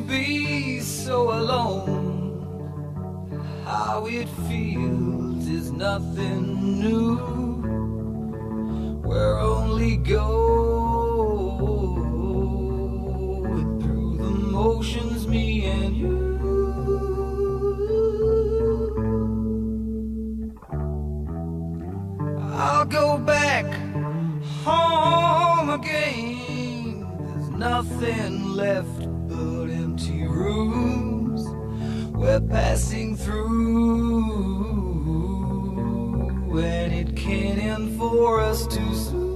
be so alone. How it feels is nothing new. We're only going through the motions, me and you. I'll go back home again. There's nothing left but empty rooms. We're passing through, and it can't end for us too soon.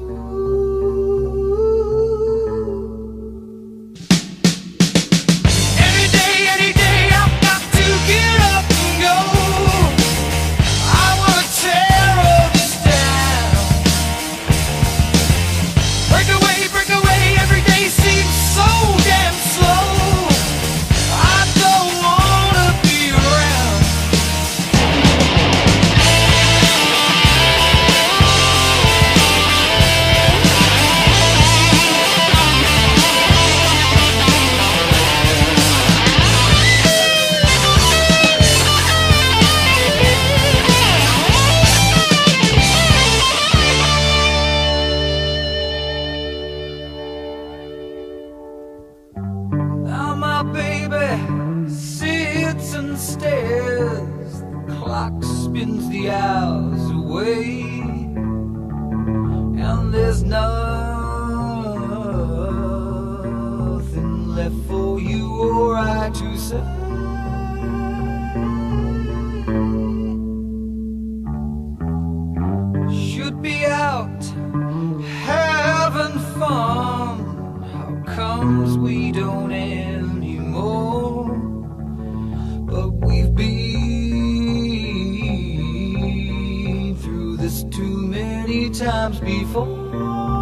And stares. The clock spins the hours away, and there's nothing left for you or I to say. Times before.